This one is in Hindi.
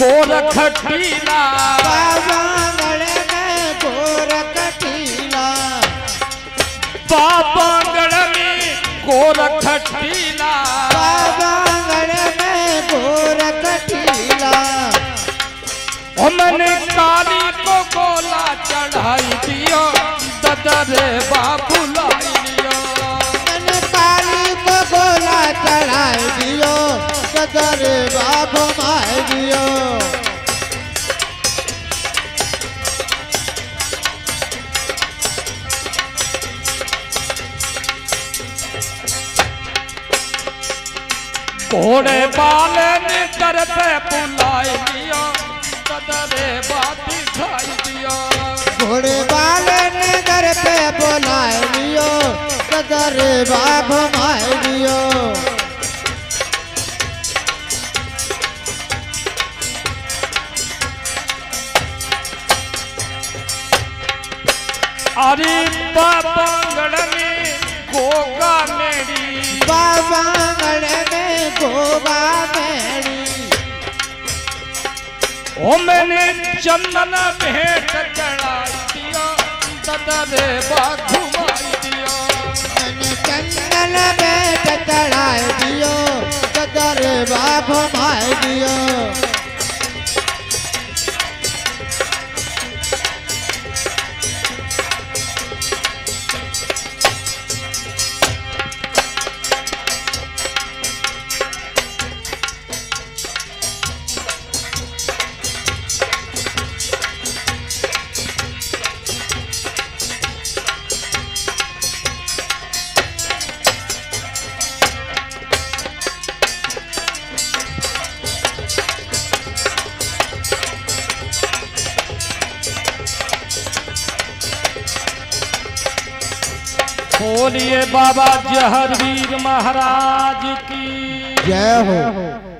गोरख टीला बाबा में गोरख टीला बाबा गढ़ में गोरख टीला बाबा गले में गोरख टीला ओ मैंने काली को गोला चढ़ाई दियो ददरे बाबू लाई लियो। मैंने काली को गोला चढ़ाई दियो कदर बाघ घोड़े बाले ने दर पे बुलाई दियो ददरे बाती खाई दियो। घोड़े वाले ने घर पे बोलाए दियो कदर बाघ मार दियो। अरे बाबा गढ़ में गोगा मेरी बाबा ओ मैंने चंदन भेंट चढ़ाई दियो ददरे बाघू माई दियो। मैंने चंदन भेंट चढ़ाई दियो कदर बाघ मार दियो। बोलिए बाबा जहरवीर महाराज की। जय हो।